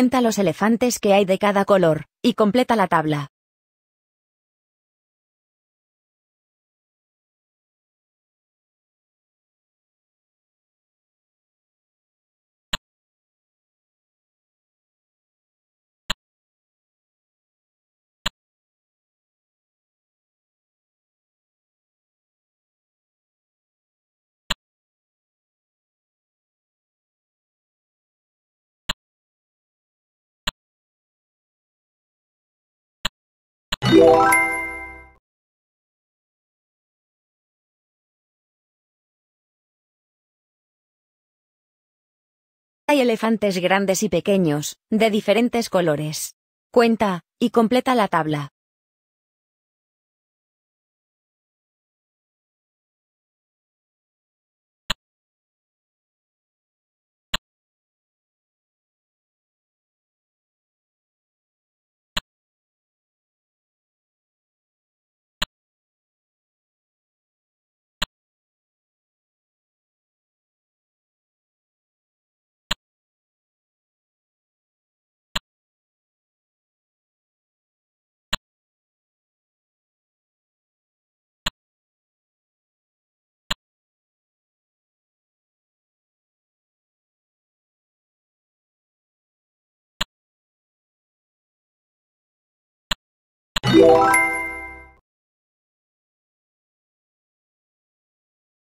Cuenta los elefantes que hay de cada color, y completa la tabla. Hay elefantes grandes y pequeños, de diferentes colores. Cuenta, y completa la tabla.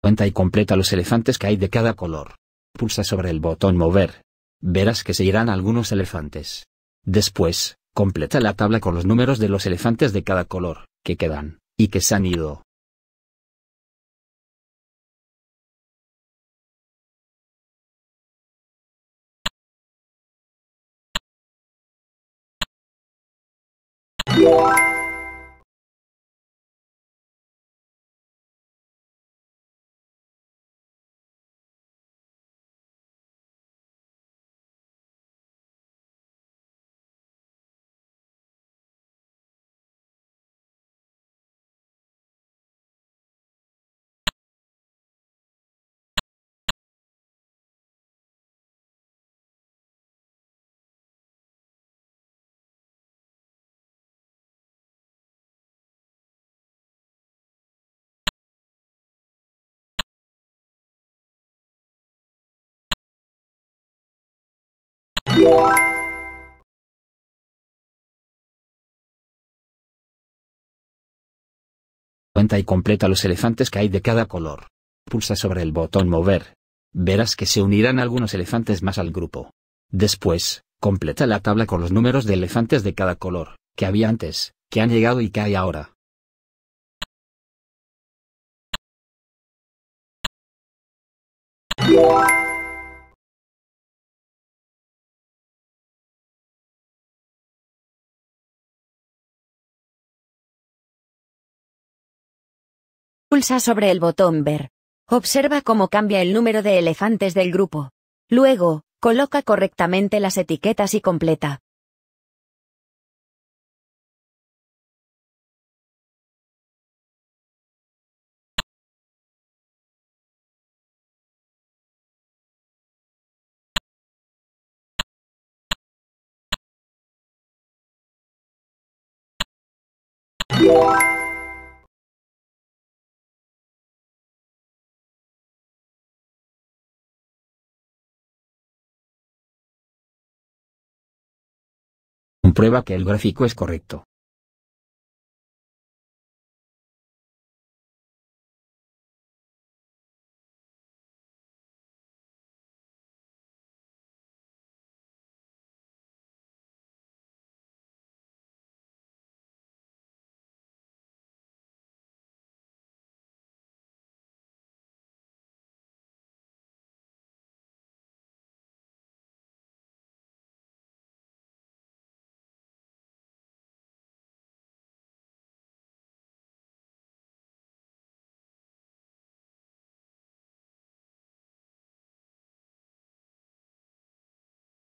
Cuenta y completa los elefantes que hay de cada color. Pulsa sobre el botón mover. Verás que se irán algunos elefantes. Después, completa la tabla con los números de los elefantes de cada color, que quedan, y que se han ido. Cuenta y completa los elefantes que hay de cada color. Pulsa sobre el botón mover. Verás que se unirán algunos elefantes más al grupo. Después, completa la tabla con los números de elefantes de cada color, que había antes, que han llegado y que hay ahora. Pulsa sobre el botón Ver. Observa cómo cambia el número de elefantes del grupo. Luego, coloca correctamente las etiquetas y completa. Comprueba que el gráfico es correcto.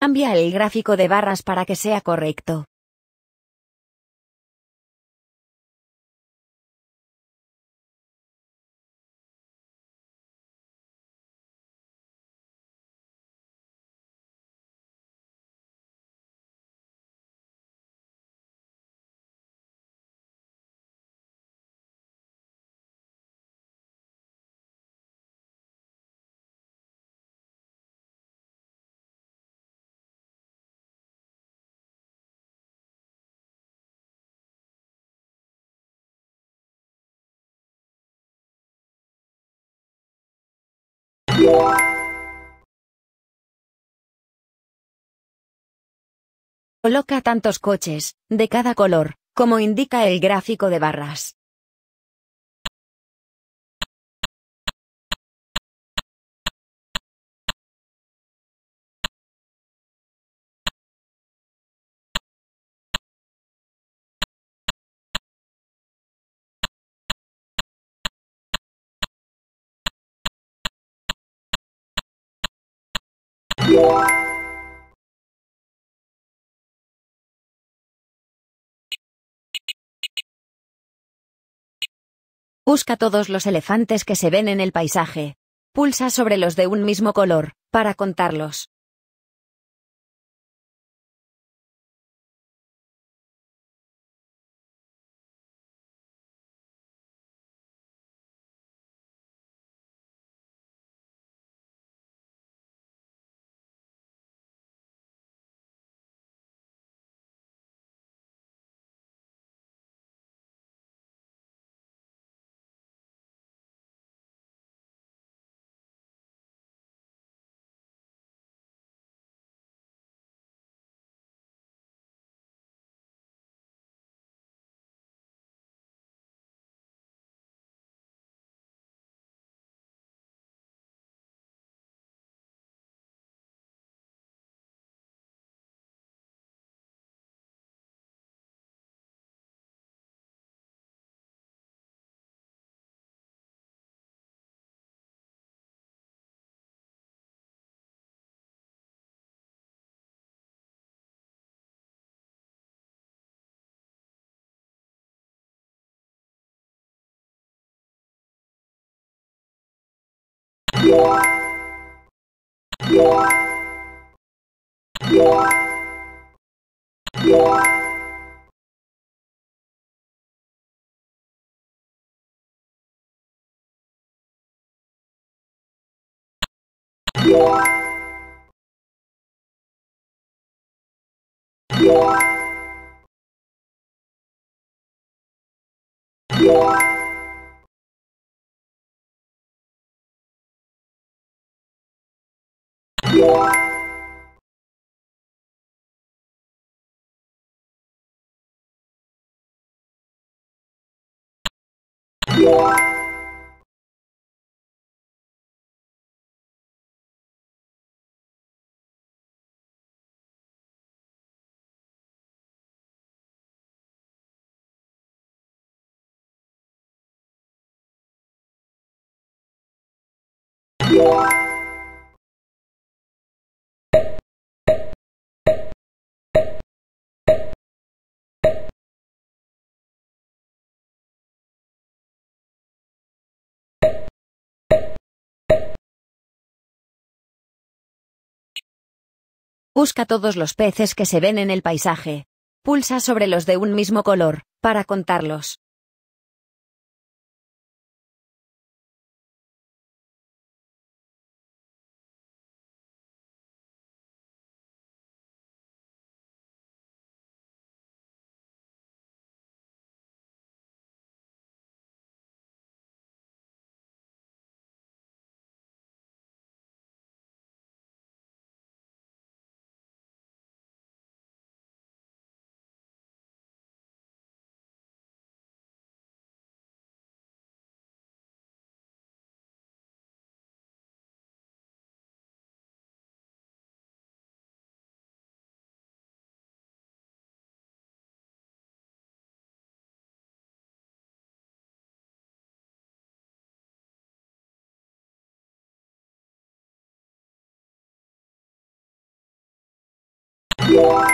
Cambia el gráfico de barras para que sea correcto. Coloca tantos coches, de cada color, como indica el gráfico de barras. Busca todos los elefantes que se ven en el paisaje. Pulsa sobre los de un mismo color, para contarlos. Yeah. Yeah. Busca todos los peces que se ven en el paisaje. Pulsa sobre los de un mismo color, para contarlos. Yeah.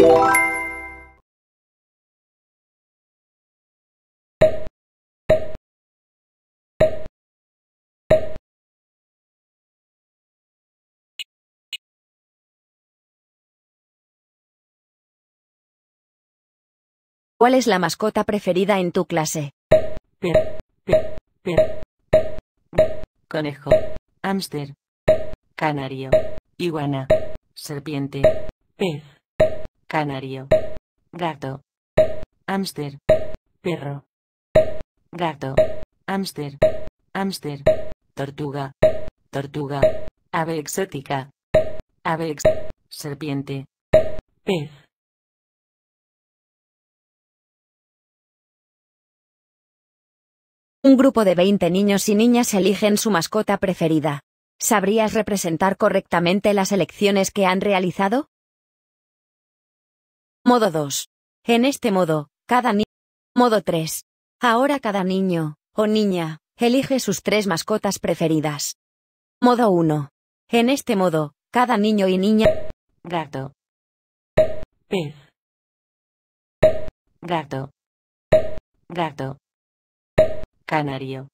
Yeah. ¿Cuál es la mascota preferida en tu clase? conejo, hámster, canario, iguana, serpiente, pez, canario, gato, hámster, perro, gato, hámster, hámster, tortuga, tortuga, ave exótica, ave ex, serpiente, pez. Un grupo de 20 niños y niñas eligen su mascota preferida. ¿Sabrías representar correctamente las elecciones que han realizado? Modo 2. En este modo, cada niño. Modo 3. Ahora cada niño, o niña, elige sus tres mascotas preferidas. Modo 1. En este modo, cada niño y niña. gato, pez, gato, gato, canario,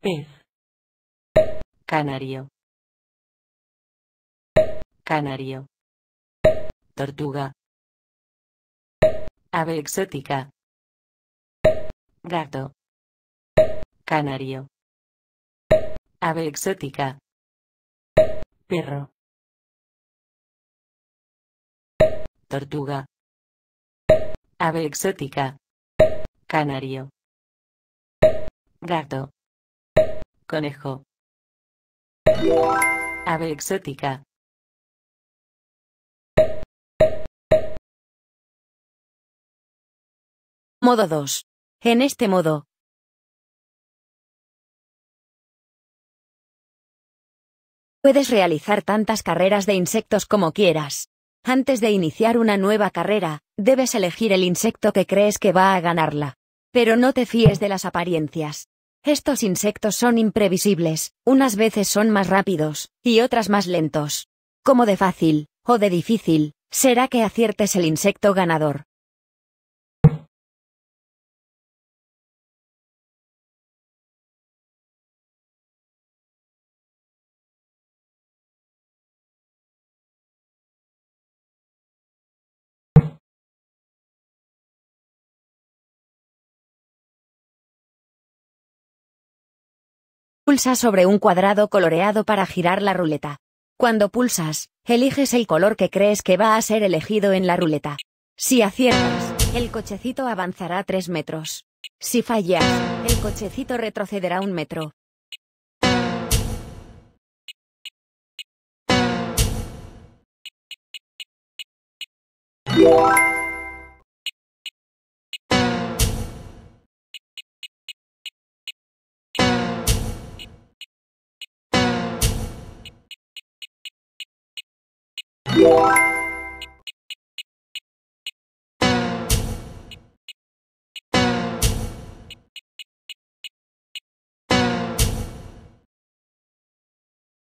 pez, canario, canario, tortuga, ave exótica, gato, canario, ave exótica, perro, tortuga, ave exótica, canario, gato, conejo, ave exótica, Modo 2. En este modo, puedes realizar tantas carreras de insectos como quieras. Antes de iniciar una nueva carrera, debes elegir el insecto que crees que va a ganarla. Pero no te fíes de las apariencias. Estos insectos son imprevisibles, unas veces son más rápidos, y otras más lentos. Como de fácil, o de difícil, será que aciertes el insecto ganador. Pulsa sobre un cuadrado coloreado para girar la ruleta. Cuando pulsas, eliges el color que crees que va a ser elegido en la ruleta. Si aciertas, el cochecito avanzará 3 metros. Si fallas, el cochecito retrocederá un metro.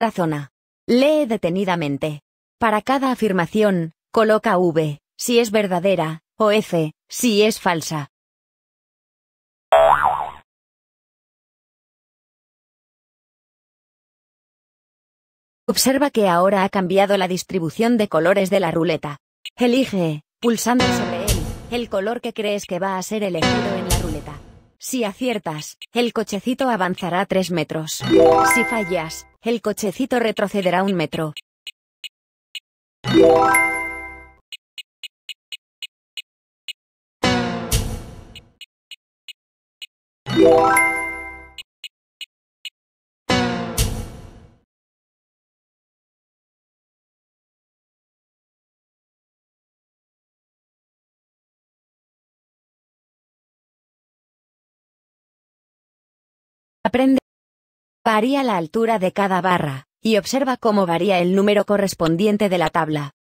Razona. Lee detenidamente. Para cada afirmación, coloca V, si es verdadera, o F, si es falsa. Observa que ahora ha cambiado la distribución de colores de la ruleta. Elige, pulsando sobre él, el color que crees que va a ser elegido en la ruleta. Si aciertas, el cochecito avanzará 3 metros. Si fallas, el cochecito retrocederá un metro. Aprende. Varía la altura de cada barra, y observa cómo varía el número correspondiente de la tabla.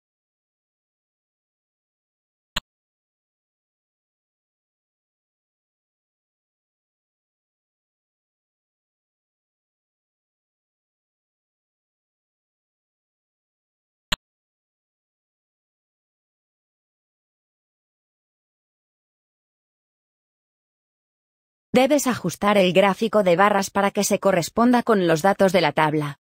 Debes ajustar el gráfico de barras para que se corresponda con los datos de la tabla.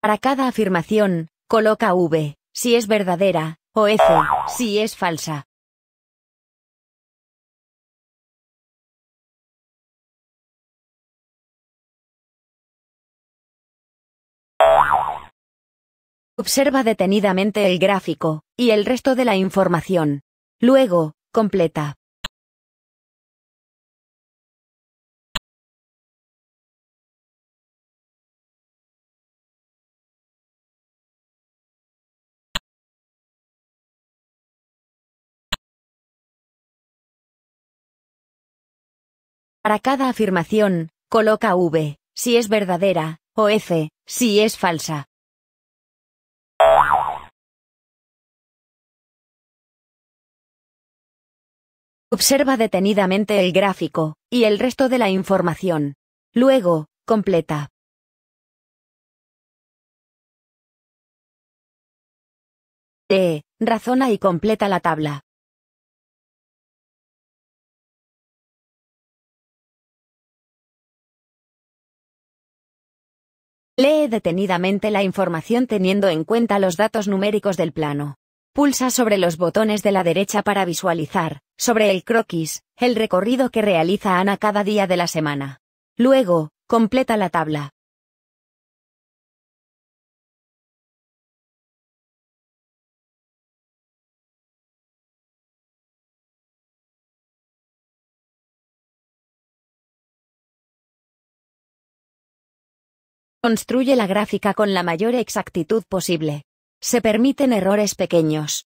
Para cada afirmación, coloca V, si es verdadera, o F, si es falsa. Observa detenidamente el gráfico, y el resto de la información. Luego, completa. Para cada afirmación, coloca V, si es verdadera, o F, si es falsa. Observa detenidamente el gráfico, y el resto de la información. Luego, completa. E. Razona y completa la tabla. Lee detenidamente la información teniendo en cuenta los datos numéricos del plano. Pulsa sobre los botones de la derecha para visualizar, sobre el croquis, el recorrido que realiza Ana cada día de la semana. Luego, completa la tabla. Construye la gráfica con la mayor exactitud posible. Se permiten errores pequeños.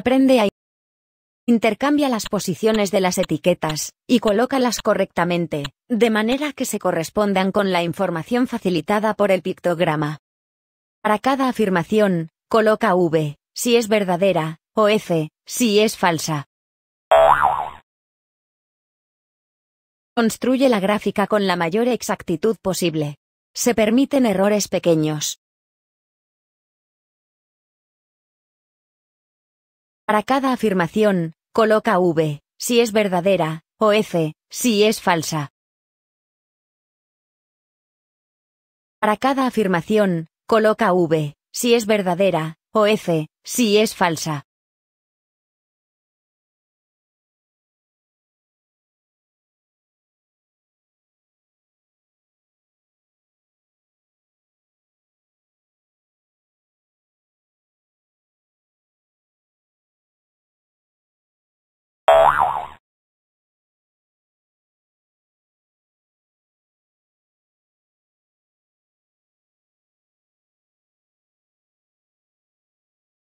Aprende a Intercambia las posiciones de las etiquetas, y colócalas correctamente, de manera que se correspondan con la información facilitada por el pictograma. Para cada afirmación, coloca V, si es verdadera, o F, si es falsa. Construye la gráfica con la mayor exactitud posible. Se permiten errores pequeños. Para cada afirmación, coloca V, si es verdadera, o F, si es falsa. Para cada afirmación, coloca V, si es verdadera, o F, si es falsa.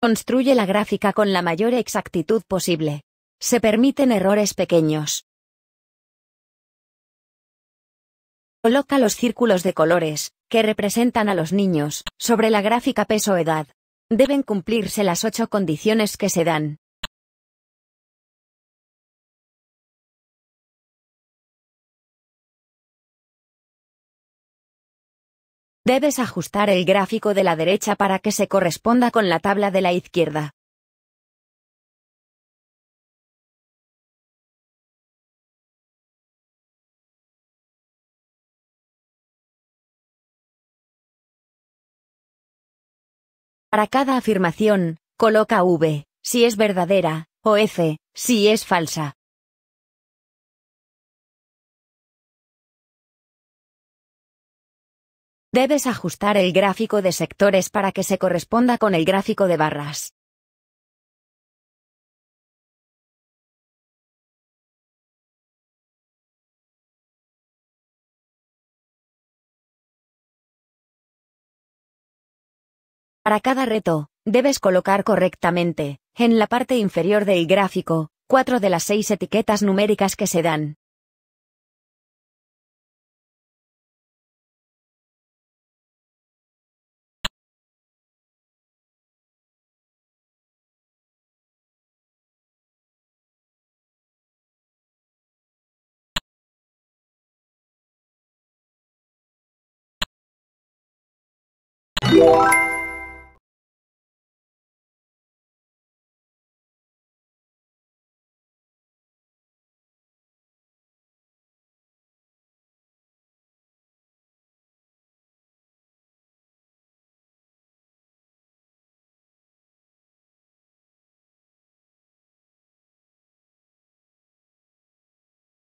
Construye la gráfica con la mayor exactitud posible. Se permiten errores pequeños. Coloca los círculos de colores, que representan a los niños, sobre la gráfica peso-edad. Deben cumplirse las ocho condiciones que se dan. Debes ajustar el gráfico de la derecha para que se corresponda con la tabla de la izquierda. Para cada afirmación, coloca V, si es verdadera, o F, si es falsa. Debes ajustar el gráfico de sectores para que se corresponda con el gráfico de barras. Para cada reto, debes colocar correctamente, en la parte inferior del gráfico, cuatro de las seis etiquetas numéricas que se dan.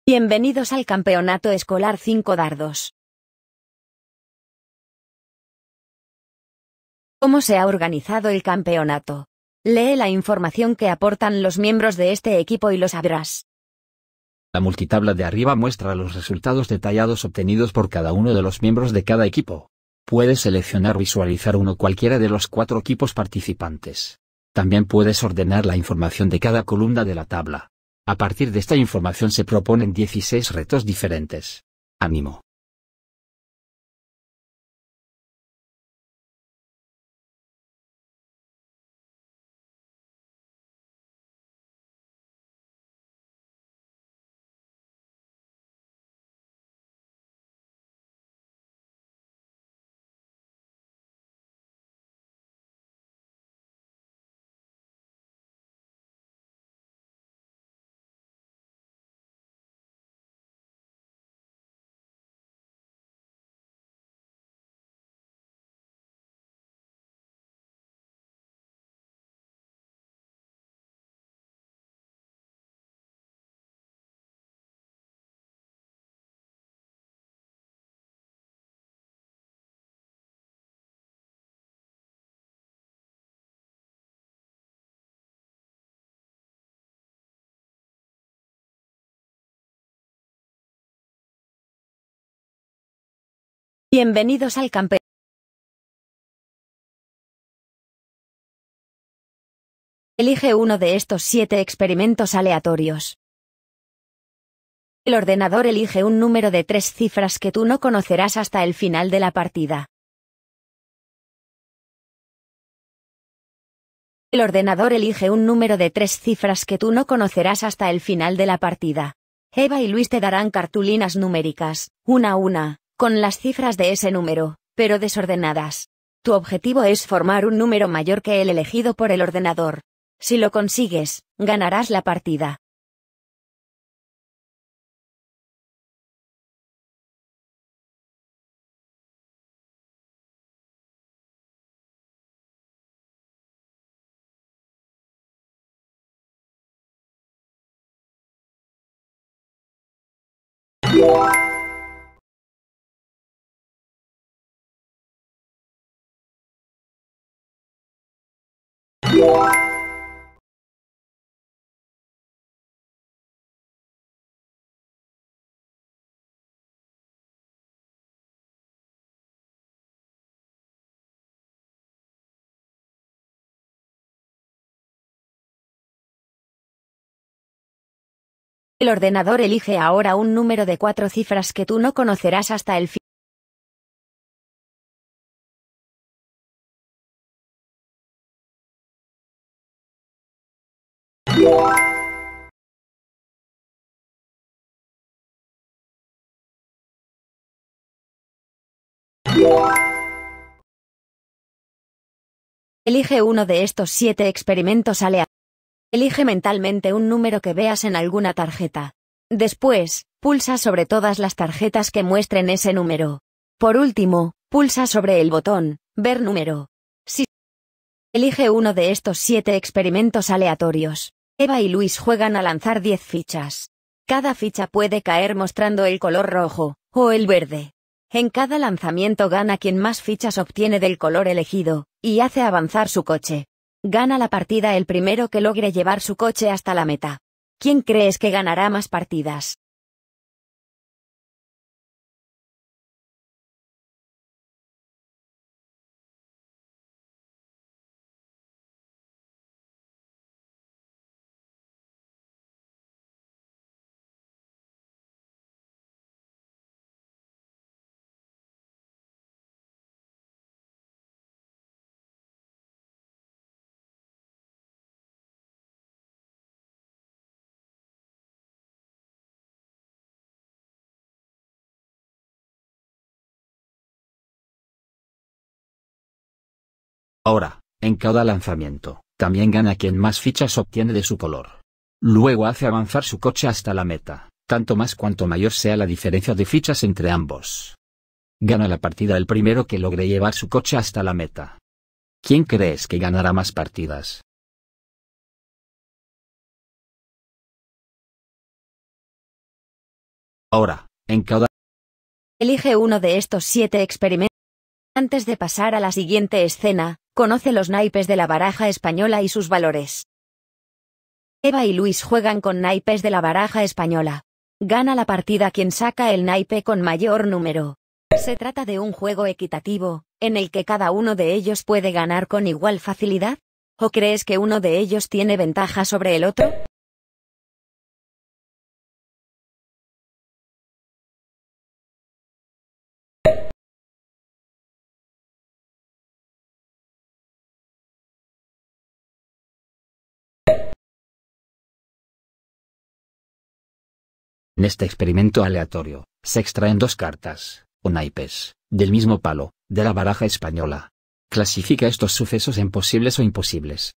Bienvenidos al Campeonato Escolar 5 Dardos. ¿Cómo se ha organizado el campeonato? Lee la información que aportan los miembros de este equipo y lo sabrás. La multitabla de arriba muestra los resultados detallados obtenidos por cada uno de los miembros de cada equipo. Puedes seleccionar visualizar uno cualquiera de los cuatro equipos participantes. También puedes ordenar la información de cada columna de la tabla. A partir de esta información se proponen 16 retos diferentes. Ánimo. Bienvenidos al campeonato. Elige uno de estos siete experimentos aleatorios. El ordenador elige un número de tres cifras que tú no conocerás hasta el final de la partida. El ordenador elige un número de tres cifras que tú no conocerás hasta el final de la partida. Eva y Luis te darán cartulinas numéricas, una a una, con las cifras de ese número, pero desordenadas. Tu objetivo es formar un número mayor que el elegido por el ordenador. Si lo consigues, ganarás la partida. El ordenador elige ahora un número de cuatro cifras que tú no conocerás hasta el fin. Elige uno de estos siete experimentos aleatorios. Elige mentalmente un número que veas en alguna tarjeta. Después, pulsa sobre todas las tarjetas que muestren ese número. Por último, pulsa sobre el botón, ver número. Si Elige uno de estos siete experimentos aleatorios. Eva y Luis juegan a lanzar 10 fichas. Cada ficha puede caer mostrando el color rojo, o el verde. En cada lanzamiento gana quien más fichas obtiene del color elegido, y hace avanzar su coche. Gana la partida el primero que logre llevar su coche hasta la meta. ¿Quién crees que ganará más partidas? Ahora, en cada lanzamiento, también gana quien más fichas obtiene de su color. Luego hace avanzar su coche hasta la meta, tanto más cuanto mayor sea la diferencia de fichas entre ambos. Gana la partida el primero que logre llevar su coche hasta la meta. ¿Quién crees que ganará más partidas? Ahora, en cada... Elige uno de estos siete experimentos. Antes de pasar a la siguiente escena, conoce los naipes de la baraja española y sus valores. Eva y Luis juegan con naipes de la baraja española. Gana la partida quien saca el naipe con mayor número. Se trata de un juego equitativo, en el que cada uno de ellos puede ganar con igual facilidad. ¿O crees que uno de ellos tiene ventaja sobre el otro? En este experimento aleatorio, se extraen dos cartas, o naipes, del mismo palo, de la baraja española. Clasifica estos sucesos en posibles o imposibles.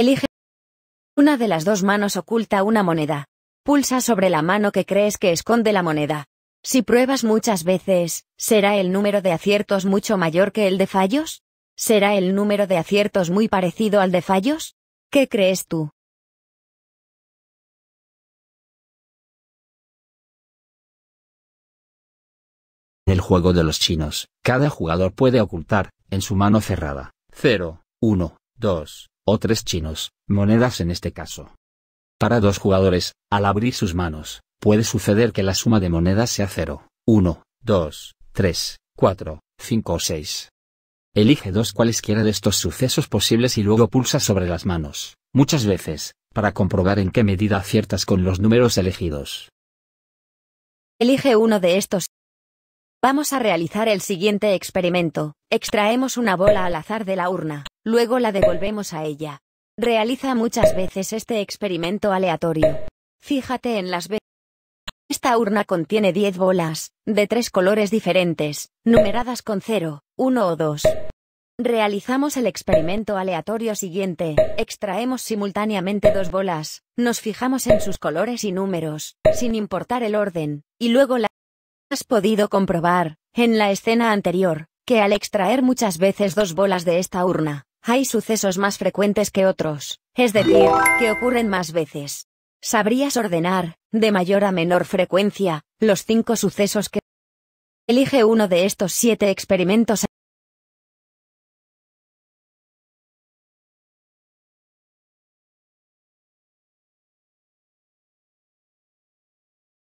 Elige. Una de las dos manos oculta una moneda. Pulsa sobre la mano que crees que esconde la moneda. Si pruebas muchas veces, ¿será el número de aciertos mucho mayor que el de fallos? ¿Será el número de aciertos muy parecido al de fallos? ¿Qué crees tú? En el juego de los chinos, cada jugador puede ocultar, en su mano cerrada, 0, 1, 2, o tres chinos, monedas en este caso. Para dos jugadores, al abrir sus manos, puede suceder que la suma de monedas sea 0, 1, 2, 3, 4, 5 o 6. Elige dos cualesquiera de estos sucesos posibles y luego pulsa sobre las manos, muchas veces, para comprobar en qué medida aciertas con los números elegidos. Elige uno de estos. Vamos a realizar el siguiente experimento. Extraemos una bola al azar de la urna. Luego la devolvemos a ella. Realiza muchas veces este experimento aleatorio. Fíjate en las veces. Esta urna contiene 10 bolas, de tres colores diferentes, numeradas con 0, 1 o 2. Realizamos el experimento aleatorio siguiente, extraemos simultáneamente dos bolas, nos fijamos en sus colores y números, sin importar el orden, y luego la... Has podido comprobar, en la escena anterior, que al extraer muchas veces dos bolas de esta urna, hay sucesos más frecuentes que otros, es decir, que ocurren más veces. ¿Sabrías ordenar, de mayor a menor frecuencia, los cinco sucesos que... Elige uno de estos siete experimentos